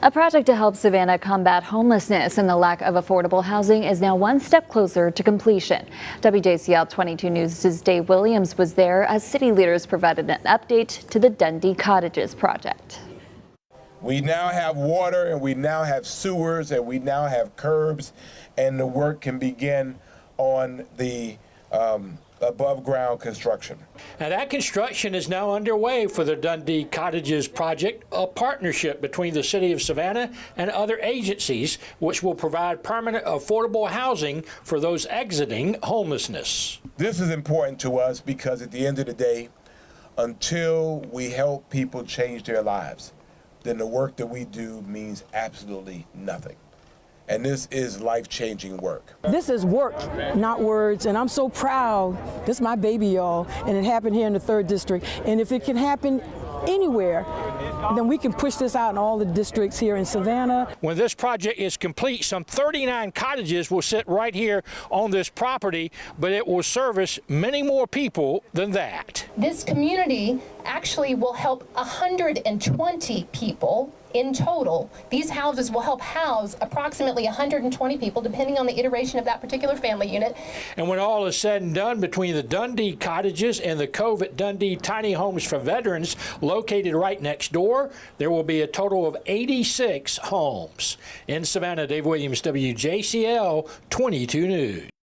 A project to help Savannah combat homelessness and the lack of affordable housing is now one step closer to completion. WJCL 22 News' Dave Williams was there as city leaders provided an update to the Dundee Cottages project. We now have water and we now have sewers and we now have curbs, and the work can begin on the um, above ground construction. Now, that construction is now underway for the Dundee Cottages project, a partnership between the City of Savannah and other agencies, which will provide permanent affordable housing for those exiting homelessness. This is important to us because at the end of the day, until we help people change their lives, then the work that we do means absolutely nothing. And this is life changing work. This is work, not words, and I'm so proud. This is my baby, y'all, and it happened here in the third district. And if it can happen anywhere, then we can push this out in all the districts here in Savannah. When this project is complete, some 39 cottages will sit right here on this property, but it will service many more people than that. This community actually will help 120 people in total. These houses will help house approximately 120 people, depending on the iteration of that particular family unit. And when all is said and done, between the Dundee cottages and the Cove at Dundee tiny homes for veterans located right next door, there will be a total of 86 homes. In Savannah, Dave Williams, WJCL 22 News.